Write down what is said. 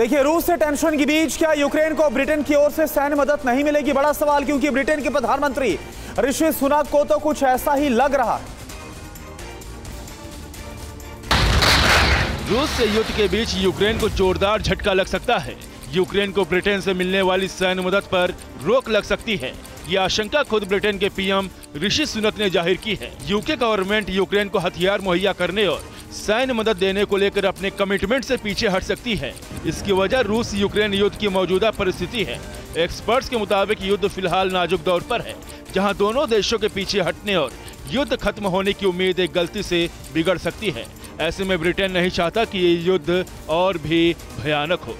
देखिए, रूस से टेंशन के बीच क्या यूक्रेन को ब्रिटेन की ओर से सैन्य मदद नहीं मिलेगी? बड़ा सवाल, क्योंकि ब्रिटेन के प्रधानमंत्री ऋषि सुनाक को तो कुछ ऐसा ही लग रहा। है रूस से युद्ध के बीच यूक्रेन को जोरदार झटका लग सकता है। यूक्रेन को ब्रिटेन से मिलने वाली सैन्य मदद पर रोक लग सकती है। ये आशंका खुद ब्रिटेन के पीएम ऋषि सुनक ने ज़ाहिर की है। यूके गवर्नमेंट यूक्रेन को हथियार मुहैया करने और सैन्य मदद देने को लेकर अपने कमिटमेंट से पीछे हट सकती है। इसकी वजह रूस यूक्रेन युद्ध की मौजूदा परिस्थिति है। एक्सपर्ट्स के मुताबिक युद्ध फ़िलहाल नाजुक दौर पर है, जहाँ दोनों देशों के पीछे हटने और युद्ध खत्म होने की उम्मीद एक गलती से बिगड़ सकती है। ऐसे में ब्रिटेन नहीं चाहता कि ये युद्ध और भी भयानक हो।